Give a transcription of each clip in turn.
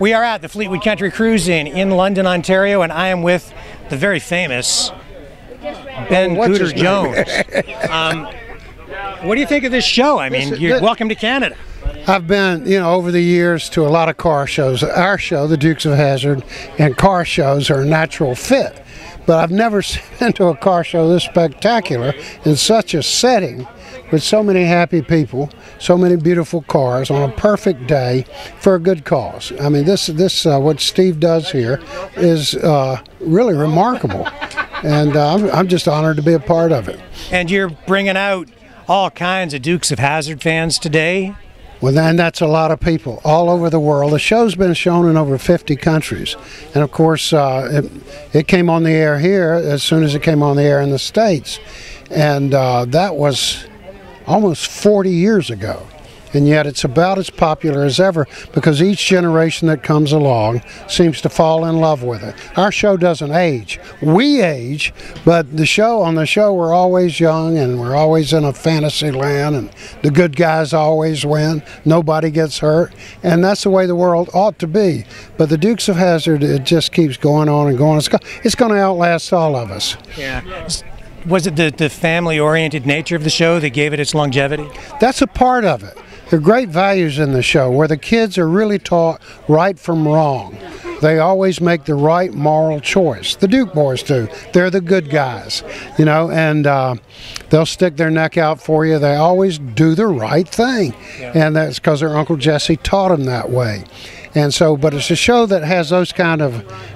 We are at the Fleetwood Country Cruise Inn in London, Ontario, and I am with the very famous Ben What's Cooter? Jones. um, what do you think of this show? I mean, This- you're welcome to Canada. I've been, you know, over the years to a lot of car shows. Our show, the Dukes of Hazzard, and car shows are a natural fit. But I've never been to a car show this spectacular in such a setting with so many happy people, so many beautiful cars on a perfect day for a good cause. I mean, this this uh, what Steve does here is uh, really remarkable, and uh, I'm, I'm just honored to be a part of it. And you're bringing out all kinds of Dukes of Hazzard fans today. Well, then that's a lot of people all over the world. The show's been shown in over 50 countries. And of course, uh, it, it came on the air here as soon as it came on the air in the States. And uh, that was almost 40 years ago. And yet it's about as popular as ever because each generation that comes along seems to fall in love with it. Our show doesn't age. We age, but the show on the show we're always young and we're always in a fantasy land and the good guys always win. Nobody gets hurt. And that's the way the world ought to be. But the Dukes of Hazzard it just keeps going on and going. It's it's going to outlast all of us. Yeah. Was it the, the family oriented nature of the show that gave it its longevity? That's a part of it. There are great values in the show where the kids are really taught right from wrong. They always make the right moral choice. The Duke boys do. They're the good guys, you know, and uh, they'll stick their neck out for you. They always do the right thing, and that's because their Uncle Jesse taught them that way. And so, but it's a show that has those kind of,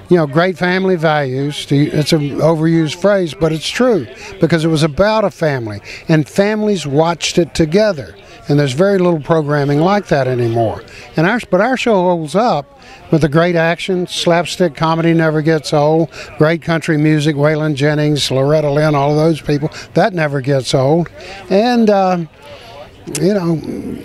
you know, great family values. It's an overused phrase, but it's true because it was about a family, and families watched it together. And there's very little programming like that anymore. And our, but our show holds up with the great action, slapstick comedy never gets old, great country music, Waylon Jennings, Loretta Lynn, all of those people, that never gets old. And, uh, you know,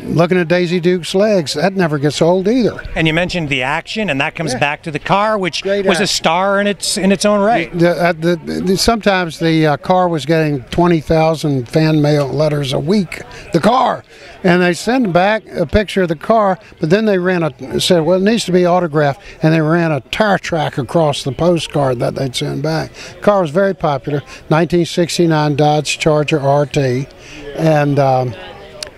looking at Daisy Duke's legs, that never gets old either. And you mentioned the action, and that comes Yeah. back to the car, which Great was a star in its in its own right. The, uh, the, the, sometimes the uh, car was getting 20,000 fan mail letters a week. The car. And they send back a picture of the car, but then they ran a, said, well, it needs to be autographed. And they ran a tire track across the postcard that they'd send back. car was very popular. 1969 Dodge Charger RT. And. Um,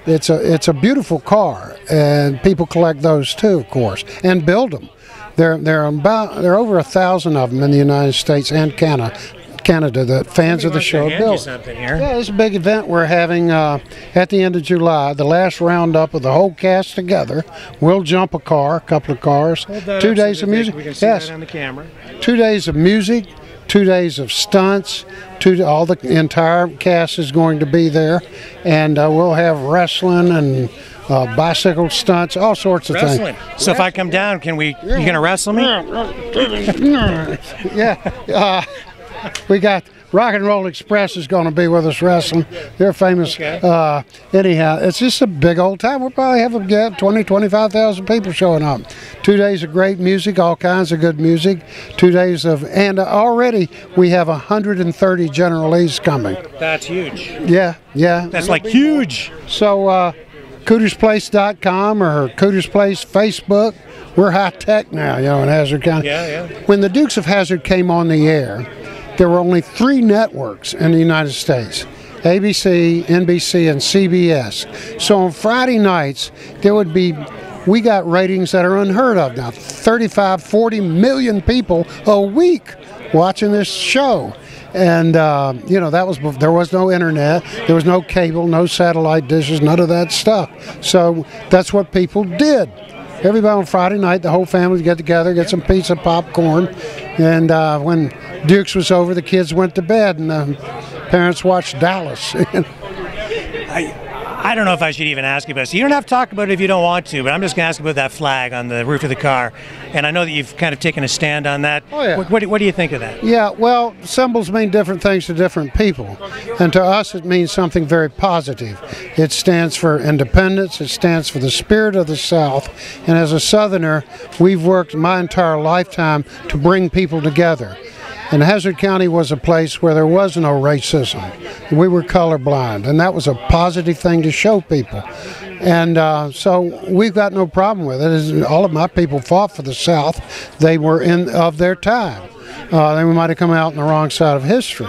it's a it's a beautiful car, and people collect those too, of course, and build them. There there are about there are over a thousand of them in the United States and Canada. Canada, the fans of the show Hand you build. something here. Yeah, it's a big event we're having uh, at the end of July. The last roundup of the whole cast together. We'll jump a car, a couple of cars. Two days of music. yes, on the camera. two days of music, two days of stunts. Two, all the entire cast is going to be there, and uh, we'll have wrestling and uh, bicycle stunts, all sorts of Wrestling. things. So if I come down, can we? You gonna wrestle me? yeah, uh, we got Rock and Roll Express is going to be with us wrestling. They're famous. Okay. Uh, anyhow, it's just a big old time. We'll probably have a get 20, 25,000 people showing up. Two days of great music, all kinds of good music. Two days of, and already we have 130 General Lee's coming. That's huge. Yeah, yeah. That's like huge. So, uh, cootersplace.com or Cooters Place Facebook. We're high tech now, you know, in Hazzard County. Yeah, yeah. When the Dukes of Hazzard came on the air, there were only three networks in the United States ABC, NBC, and CBS. So on Friday nights, there would be, we got ratings that are unheard of now 35, 40 million people a week watching this show. And uh, you know that was there was no internet, there was no cable, no satellite dishes, none of that stuff. So that's what people did. Everybody on Friday night, the whole family would get together, get some pizza, popcorn, and uh, when Dukes was over, the kids went to bed, and the parents watched Dallas. I I don't know if I should even ask you about this. You don't have to talk about it if you don't want to, but I'm just going to ask about that flag on the roof of the car. And I know that you've kind of taken a stand on that. Oh, yeah. What, what, what do you think of that? Yeah, well, symbols mean different things to different people. And to us, it means something very positive. It stands for independence, it stands for the spirit of the South. And as a Southerner, we've worked my entire lifetime to bring people together. And Hazzard County was a place where there was no racism. We were colorblind, and that was a positive thing to show people. And uh, so we've got no problem with it. All of my people fought for the South. They were in of their time. Uh, they might have come out on the wrong side of history.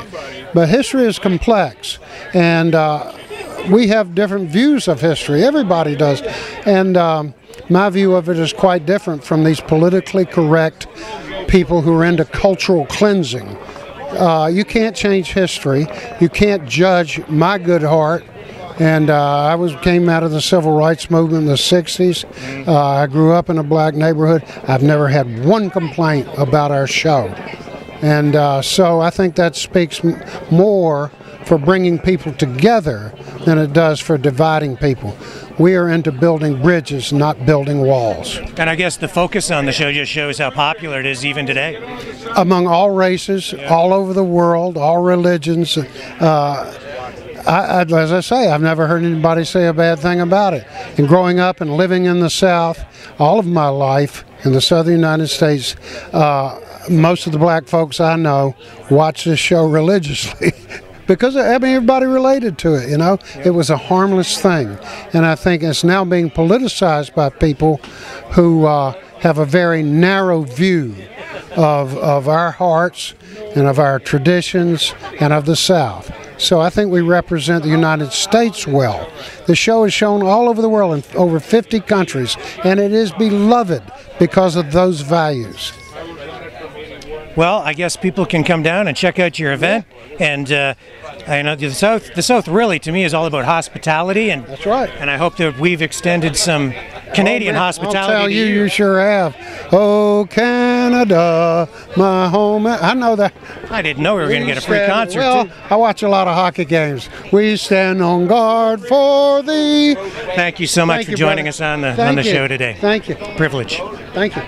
But history is complex. And uh, we have different views of history. Everybody does. And um, my view of it is quite different from these politically correct people who are into cultural cleansing. Uh, you can't change history. You can't judge my good heart. And uh, I was came out of the civil rights movement in the '60s. Uh, I grew up in a black neighborhood. I've never had one complaint about our show, and uh, so I think that speaks more for bringing people together than it does for dividing people. We are into building bridges, not building walls. And I guess the focus on the show just shows how popular it is even today. Among all races, all over the world, all religions. Uh, I, I, as I say, I've never heard anybody say a bad thing about it. And growing up and living in the South, all of my life in the southern United States, uh, most of the black folks I know watch this show religiously. because I mean everybody related to it. You know, it was a harmless thing, and I think it's now being politicized by people who uh, have a very narrow view of of our hearts and of our traditions and of the South. So I think we represent the United States well. The show is shown all over the world in over 50 countries, and it is beloved because of those values. Well, I guess people can come down and check out your event, and uh, I know the South. The South really, to me, is all about hospitality, and That's right. And I hope that we've extended some Canadian hospitality. I'll tell to you, you sure have. Oh, Canada, my home. I know that. I didn't know we were going to get a free stand- concert. Well, too. I watch a lot of hockey games. We stand on guard for thee. Thank you so much Thank for you, joining brother. us on the Thank on the you. show today. Thank you. Privilege. Thank you.